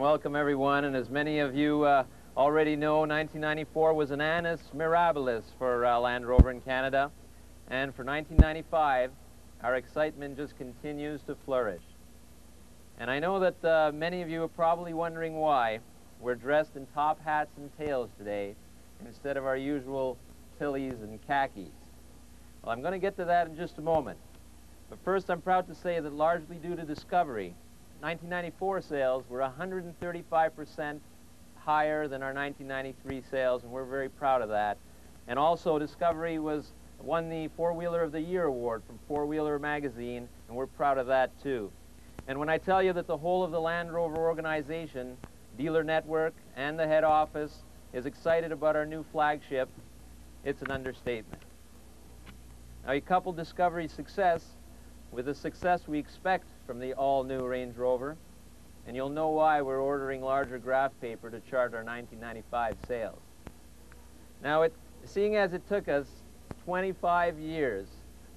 welcome everyone. And as many of you uh, already know, 1994 was an annus mirabilis for uh, Land Rover in Canada. And for 1995, our excitement just continues to flourish. And I know that uh, many of you are probably wondering why we're dressed in top hats and tails today instead of our usual Tilleys and khakis. Well, I'm going to get to that in just a moment. But first, I'm proud to say that largely due to Discovery, 1994 sales were 135% higher than our 1993 sales, and we're very proud of that. And also, Discovery was won the Four Wheeler of the Year award from Four Wheeler magazine, and we're proud of that too. And when I tell you that the whole of the Land Rover organization, dealer network, and the head office is excited about our new flagship, it's an understatement. Now, you couple Discovery's success with the success we expect from the all-new Range Rover, and you'll know why we're ordering larger graph paper to chart our 1995 sales. Now, it, seeing as it took us 25 years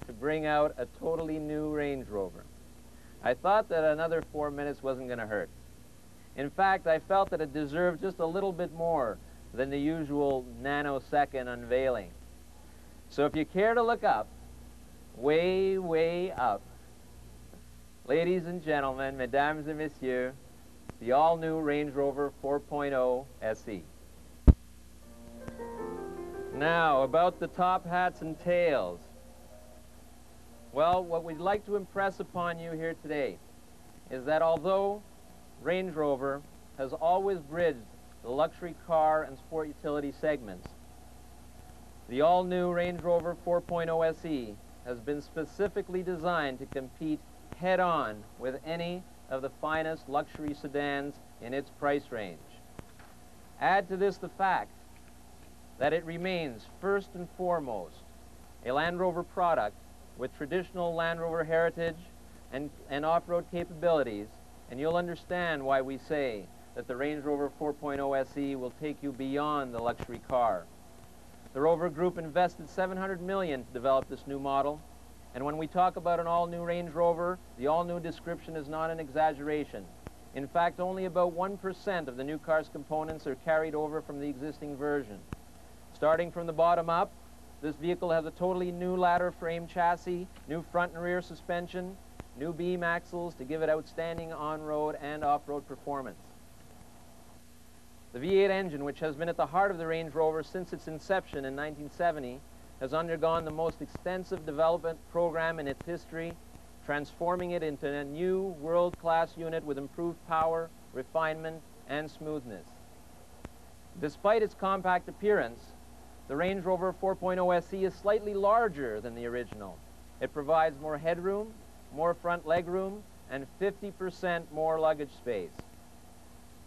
to bring out a totally new Range Rover, I thought that another four minutes wasn't going to hurt. In fact, I felt that it deserved just a little bit more than the usual nanosecond unveiling. So if you care to look up, way, way up. Ladies and gentlemen, mesdames et messieurs, the all-new Range Rover 4.0 SE. Now, about the top hats and tails. Well, what we'd like to impress upon you here today is that although Range Rover has always bridged the luxury car and sport utility segments, the all-new Range Rover 4.0 SE has been specifically designed to compete head-on with any of the finest luxury sedans in its price range. Add to this the fact that it remains first and foremost a Land Rover product with traditional Land Rover heritage and, and off-road capabilities, and you'll understand why we say that the Range Rover 4.0 SE will take you beyond the luxury car. The Rover Group invested 700 million to develop this new model. And when we talk about an all-new Range Rover, the all-new description is not an exaggeration. In fact, only about 1% of the new car's components are carried over from the existing version. Starting from the bottom up, this vehicle has a totally new ladder frame chassis, new front and rear suspension, new beam axles to give it outstanding on-road and off-road performance. The V8 engine, which has been at the heart of the Range Rover since its inception in 1970, has undergone the most extensive development program in its history, transforming it into a new world-class unit with improved power, refinement, and smoothness. Despite its compact appearance, the Range Rover 4.0 SE is slightly larger than the original. It provides more headroom, more front legroom, and 50% more luggage space.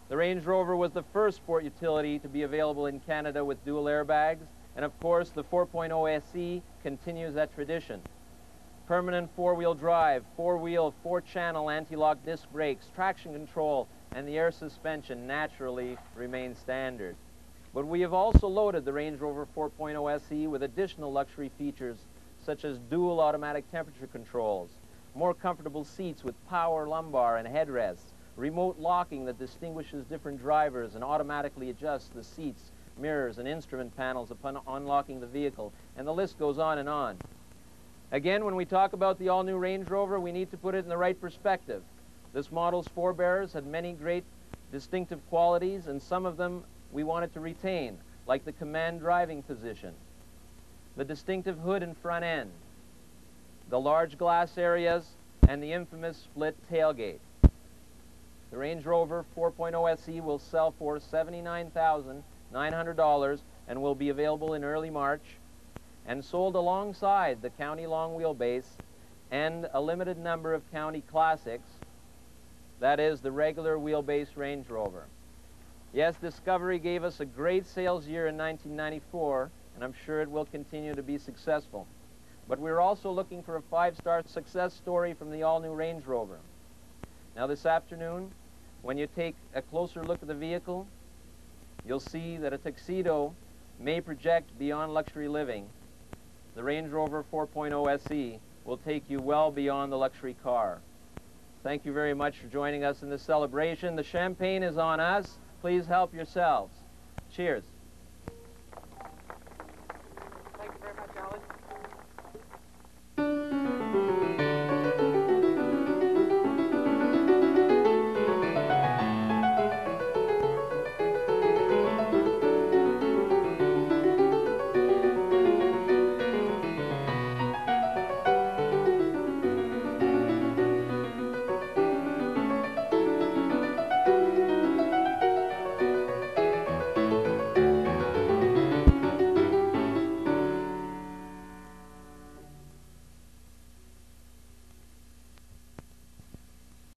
The Range Rover was the first sport utility to be available in Canada with dual airbags, and of course the 4.0 SE continues that tradition. Permanent four-wheel drive, four-wheel, four-channel anti-lock disc brakes, traction control, and the air suspension naturally remain standard. But we have also loaded the Range Rover 4.0 SE with additional luxury features such as dual automatic temperature controls, more comfortable seats with power lumbar and headrests, remote locking that distinguishes different drivers and automatically adjusts the seats, mirrors, and instrument panels upon unlocking the vehicle, and the list goes on and on. Again, when we talk about the all-new Range Rover, we need to put it in the right perspective. This model's forebears had many great distinctive qualities, and some of them we wanted to retain, like the command driving position, the distinctive hood and front end, the large glass areas, and the infamous split tailgate. The Range Rover 4.0 SE will sell for $79,900 and will be available in early March and sold alongside the County Long Wheelbase and a limited number of County Classics, that is the regular wheelbase Range Rover. Yes, Discovery gave us a great sales year in 1994, and I'm sure it will continue to be successful. But we're also looking for a five-star success story from the all-new Range Rover. Now this afternoon, when you take a closer look at the vehicle, you'll see that a tuxedo may project beyond luxury living. The Range Rover 4.0 SE will take you well beyond the luxury car. thank you very much for joining us in this celebration. The champagne is on us. Please help yourselves. Cheers.